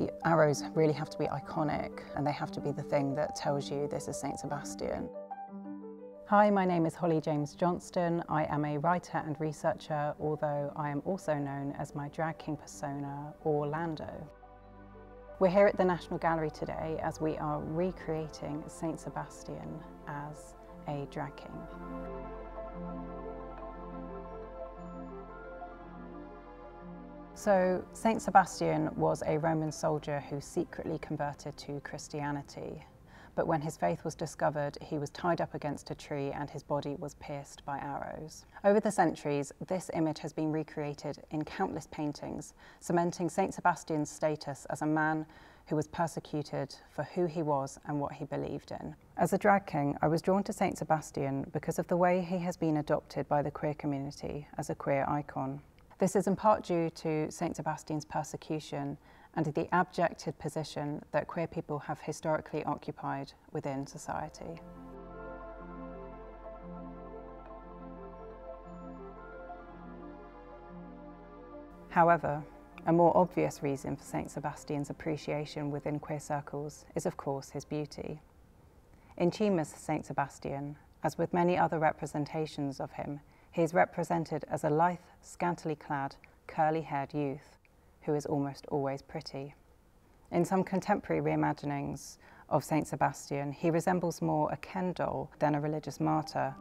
The arrows really have to be iconic and they have to be the thing that tells you this is St Sebastian. Hi, my name is Holly James Johnston. I am a writer and researcher, although I am also known as my drag king persona, Orlando. We're here at the National Gallery today as we are recreating St Sebastian as a drag king. So, Saint Sebastian was a Roman soldier who secretly converted to Christianity. But when his faith was discovered, he was tied up against a tree and his body was pierced by arrows. Over the centuries, this image has been recreated in countless paintings, cementing Saint Sebastian's status as a man who was persecuted for who he was and what he believed in. As a drag king, I was drawn to Saint Sebastian because of the way he has been adopted by the queer community as a queer icon. This is in part due to St Sebastian's persecution and the abjected position that queer people have historically occupied within society. However, a more obvious reason for St Sebastian's appreciation within queer circles is of course his beauty. In Cima's St Sebastian, as with many other representations of him, he is represented as a lithe, scantily clad, curly-haired youth who is almost always pretty. In some contemporary reimaginings of Saint Sebastian, he resembles more a Ken doll than a religious martyr.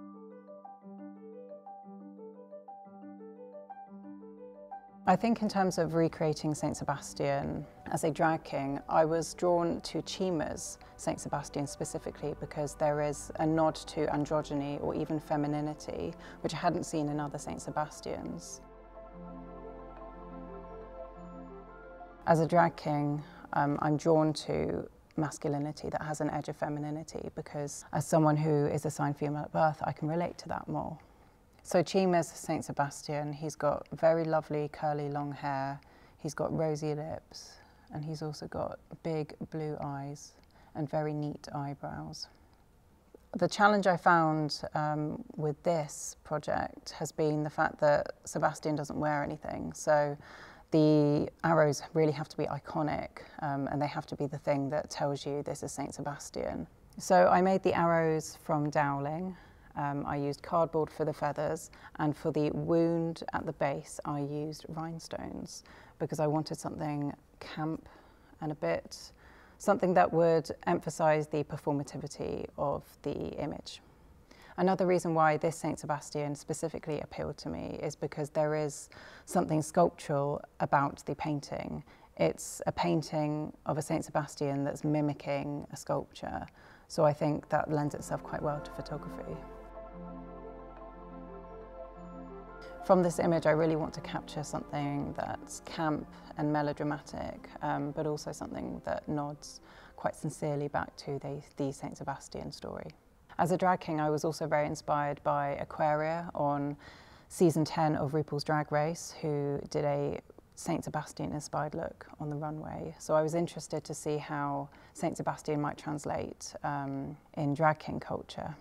I think in terms of recreating St. Sebastian as a drag king, I was drawn to Cima's St. Sebastian specifically because there is a nod to androgyny or even femininity, which I hadn't seen in other St. Sebastians. As a drag king, um, I'm drawn to masculinity that has an edge of femininity because as someone who is assigned female at birth, I can relate to that more. So Cima's Saint Sebastian, he's got very lovely curly long hair, he's got rosy lips, and he's also got big blue eyes and very neat eyebrows. The challenge I found um, with this project has been the fact that Sebastian doesn't wear anything. So the arrows really have to be iconic um, and they have to be the thing that tells you this is Saint Sebastian. So I made the arrows from dowelling um, I used cardboard for the feathers and for the wound at the base I used rhinestones because I wanted something camp and a bit, something that would emphasise the performativity of the image. Another reason why this Saint Sebastian specifically appealed to me is because there is something sculptural about the painting. It's a painting of a Saint Sebastian that's mimicking a sculpture. So I think that lends itself quite well to photography. From this image, I really want to capture something that's camp and melodramatic, um, but also something that nods quite sincerely back to the, the St. Sebastian story. As a drag king, I was also very inspired by Aquaria on season 10 of RuPaul's Drag Race, who did a St. Sebastian inspired look on the runway. So I was interested to see how St. Sebastian might translate um, in drag king culture.